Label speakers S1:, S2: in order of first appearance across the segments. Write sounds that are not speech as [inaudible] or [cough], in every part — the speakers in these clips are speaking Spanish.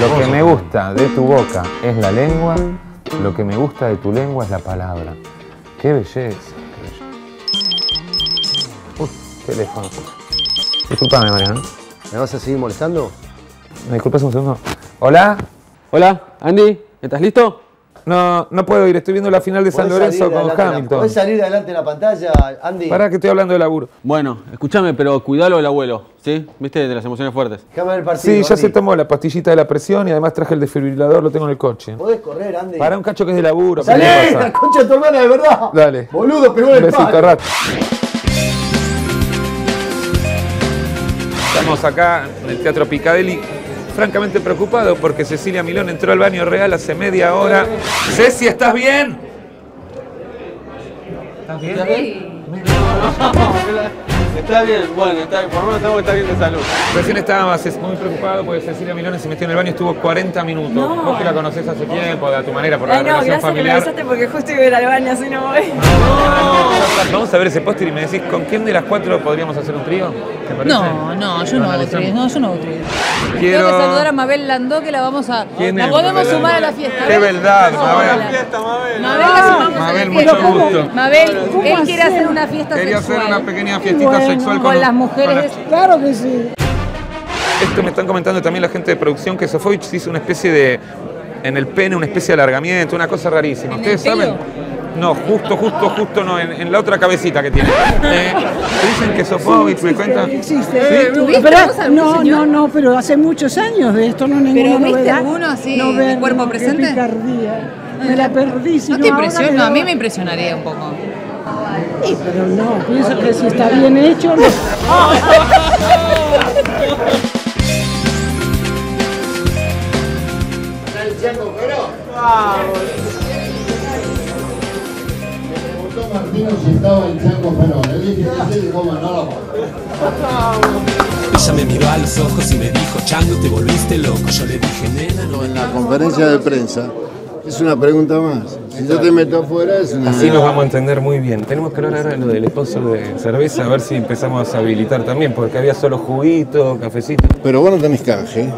S1: Lo que me gusta de tu boca es la lengua, lo que me gusta de tu lengua es la palabra. Qué belleza. Uy, teléfono. Disculpame, Mariano.
S2: ¿Me vas a seguir molestando?
S1: ¿Me disculpas un segundo? ¿Hola?
S3: Hola, Andy, ¿estás listo?
S1: No, no puedo ir, estoy viendo la final de San
S2: ¿Podés
S1: Lorenzo con Hamilton.
S2: ¿Podés salir adelante en la pantalla, Andy?
S1: Pará que estoy hablando de laburo.
S3: Bueno, escúchame, pero cuidalo del abuelo, ¿sí? ¿Viste? De las emociones fuertes.
S2: Déjame ver el partido,
S1: Sí, ya
S2: Andy.
S1: se tomó la pastillita de la presión y además traje el desfibrilador, lo tengo en el coche.
S2: ¿Podés correr, Andy?
S1: Para un cacho que es de laburo.
S2: ¡Salí!
S1: ¿qué
S2: ¡La
S1: pasa?
S2: concha de tu hermana, de verdad!
S1: Dale.
S2: Boludo, pegó
S1: Un
S2: el
S1: besito,
S2: palo.
S1: rato. Estamos acá en el Teatro Picadelli, francamente preocupado porque Cecilia Milón entró al baño real hace media hora. Ceci, ¿estás bien? ¿Estás bien? [laughs]
S3: Está bien, bueno, está por lo menos tengo que estar bien de salud.
S1: Recién estabas muy preocupado porque Cecilia Milón se metió en el baño, estuvo 40 minutos. Vos que la conocés hace tiempo, de tu manera, por la
S4: Ay, no,
S1: relación
S4: gracias que me
S1: familiar.
S4: porque justo iba a ir al baño, así no voy.
S1: Vamos a ver ese póster y me decís, ¿con quién de las cuatro podríamos hacer un trío? ¿Te parece?
S5: No, no, yo no hago tríos, no, yo no hago tríos.
S1: Quiero-
S5: Tengo que saludar a Mabel Landó que la vamos a.
S1: ¿Quién
S5: la
S1: es
S5: podemos
S1: Mabel
S5: sumar a la fiesta.
S1: Qué verdad, Mabel.
S5: Mabel. Mabel, la sumamos
S1: Mabel, mucho gusto.
S5: Mabel, él quiere hacer una fiesta
S1: Quería hacer una pequeña fiestita sexual
S5: con
S1: con,
S5: las mujeres.
S6: Claro que sí.
S1: Esto me están comentando también la gente de producción que Sofovich hizo una especie de. En el pene, una especie de alargamiento, una cosa rarísima.
S5: ¿En
S1: ¿Ustedes
S5: el
S1: saben? No, justo, justo, justo no, en, en la otra cabecita que tiene. [laughs] Eh, dicen que Sofovich me cuenta.
S6: Existe.
S5: ¿Tuviste
S6: Pero-
S5: algún
S6: no,
S5: señor?
S6: no, no, pero hace muchos años de esto, no ninguna
S5: ¿Pero viste
S6: novedad.
S5: alguno así,
S6: no,
S5: de
S6: ven,
S5: cuerpo
S6: no, qué
S5: presente?
S6: picardía. Me la perdí. Si
S5: No te
S6: ahora
S5: impresiona, no, a mí me impresionaría un poco.
S6: Sí, pero no, pienso que si está bien hecho, no.
S7: Martino si estaba el Chango Perón. Le dije que sí, cómo no lo
S8: Ella me miró a los ojos y me dijo, Chango, te volviste loco. Yo le dije, nena, no
S7: En la conferencia de prensa es una pregunta más. Si yo te meto afuera es una...
S1: Así nos vamos a entender muy bien. Tenemos que hablar ahora de lo del sponsor de cerveza, a ver si empezamos a habilitar también, porque había solo juguito, cafecito.
S7: Pero vos no tenés canje.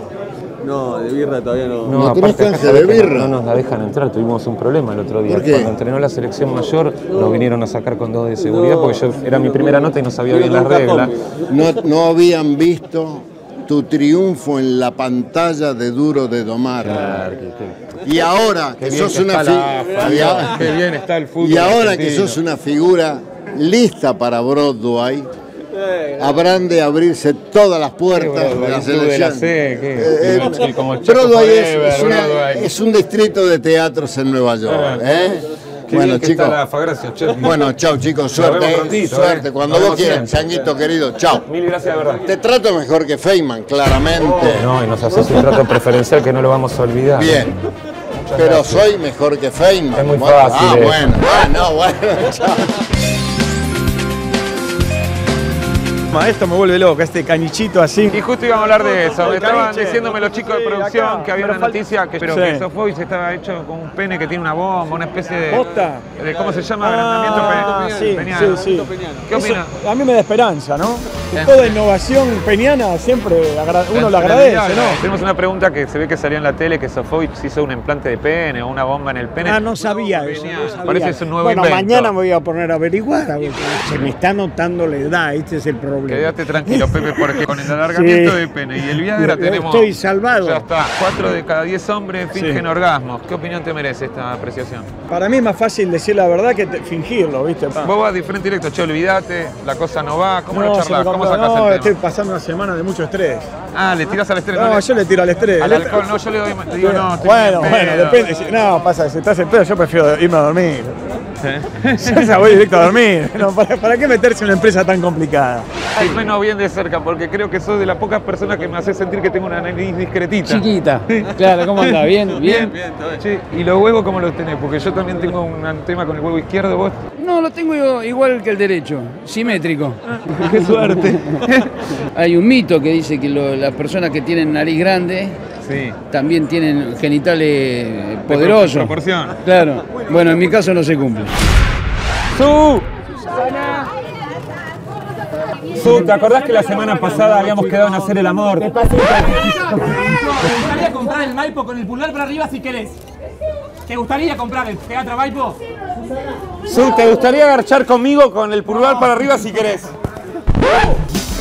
S3: No, de birra todavía no.
S7: No tenés
S1: acá
S7: canje de
S1: no-
S7: birra.
S1: No, nos la dejan entrar, tuvimos un problema el otro día.
S7: ¿Por qué?
S1: Cuando entrenó la selección mayor, nos vinieron a sacar con dos de seguridad, porque yo era mi primera nota y no sabía bien las reglas.
S7: No, no habían visto tu triunfo en la pantalla de Duro de Domar. Y ahora que sos una y a-
S1: qué bien está el fútbol
S7: y ahora que sos una figura lista para Broadway, habrán de abrirse todas las puertas de la selección. Eh, eh, Broadway es, es una-
S1: Broadway.
S7: es un distrito de teatros en Nueva York. ¿eh?
S1: Qué
S7: Bueno,
S1: bien que
S7: chicos.
S1: está la.
S7: Bueno, chao chicos, suerte. eh,
S1: prontito,
S7: suerte,
S1: eh.
S7: cuando vos quieras, changuito querido, chao.
S1: Mil gracias de verdad.
S7: Te trato mejor que Feynman, claramente.
S1: No, y nos haces un trato preferencial que no lo vamos a olvidar.
S7: Bien. Pero soy mejor que Feynman.
S1: Es muy
S7: Bueno,
S1: fácil
S7: Ah, bueno, bueno, bueno, chao.
S9: Esto me vuelve loco, este canichito así.
S1: Y justo íbamos a hablar de eso.
S9: El
S1: Estaban
S9: caniche.
S1: diciéndome los chicos de producción
S9: acá.
S1: que había una
S9: falta-
S1: noticia que, pero
S9: Sí.
S1: que estaba hecho con un pene que tiene una bomba, una especie de.
S9: ¿Posta?
S1: de- ¿Cómo se llama?
S9: Ah,
S1: Agrandamiento
S9: sí, sí, sí.
S1: ¿Qué
S9: a mí me da esperanza, ¿no? Que toda innovación peñana siempre uno lo agradece, ¿no?
S1: Tenemos una pregunta que se ve que salió en la tele que Sofovich se hizo un implante de pene o una bomba en el pene.
S9: Ah, no sabía eso. No sabía.
S1: Parece que es un nuevo
S9: bueno,
S1: invento.
S9: mañana me voy a poner a averiguar. a ver, Se me está notando la edad, este es el problema.
S1: Quédate tranquilo, Pepe, porque con el alargamiento [laughs]
S9: Sí.
S1: de pene y el Viagra
S9: Estoy
S1: tenemos.
S9: salvado.
S1: Ya está. Cuatro de cada diez hombres fingen
S9: Sí.
S1: orgasmos. ¿Qué opinión te merece esta apreciación?
S9: Para mí es más fácil decir la verdad que te- fingirlo, ¿viste?
S1: Vos vas de frente directo, che, olvídate, la cosa no va. ¿Cómo lo
S9: No, se
S1: charlas? ¿Cómo sacas
S9: No,
S1: el
S9: estoy
S1: tema?
S9: pasando una semana de mucho estrés.
S1: Ah, le tirás al estrés.
S9: No,
S1: le-
S9: yo le tiro al estrés.
S1: Al alcohol, no, yo le doy. Le digo, no, estoy
S9: bueno,
S1: en
S9: bueno, depende. No, pasa, si estás en pedo, yo prefiero irme a dormir. Yo [laughs] ya voy directo a dormir. No, ¿para, para qué meterse en una empresa tan complicada?
S1: Sí, menos bien de cerca, porque creo que sos de las pocas personas que me hace sentir que tengo una nariz discretita.
S10: Chiquita. Claro, ¿cómo anda? [laughs] ¿Bien? ¿Bien?
S1: Che, ¿y los huevos cómo los tenés? Porque yo también tengo un tema con el huevo izquierdo, vos.
S10: No, lo tengo yo igual que el derecho, simétrico.
S1: Qué suerte. [laughs]
S10: Hay un mito que dice que lo- las personas que tienen nariz grande
S1: Sí.
S10: también tienen genitales poderosos.
S1: proporción.
S10: Claro. Bueno, en mi caso no se cumple.
S1: ¡Su! Su, ¿te acordás que la semana pasada habíamos quedado en hacer el amor?
S11: ¿Te gustaría comprar el Maipo con el pulgar para arriba si querés? ¿Te gustaría comprar el Teatro Maipo?
S1: Su, ¿te gustaría agarchar conmigo con el pulgar para arriba si querés?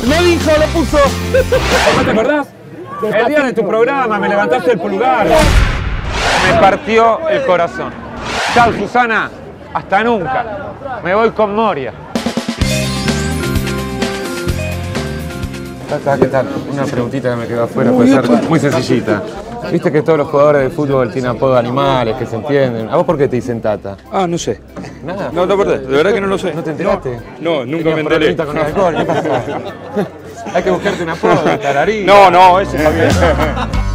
S1: ¡Lo dijo, lo puso! ¿No te acordás? El día de tu programa me levantaste el pulgar. Me partió el corazón. Chao, Susana. Hasta nunca. Me voy con Moria. ¿Qué tal? Una preguntita que me quedó afuera, puede ser muy sencillita. Viste que todos los jugadores de fútbol tienen apodo de animales, que se entienden. ¿A vos por qué te dicen tata?
S12: Ah, no sé.
S1: Nada.
S12: No, no, verdad, de verdad que no lo sé.
S1: ¿No te enteraste?
S12: No, nunca me enteré.
S1: con el alcohol, ¿qué pasó? [laughs] Hay que buscarte un apodo, tararí.
S12: No, no, ese está bien. [laughs]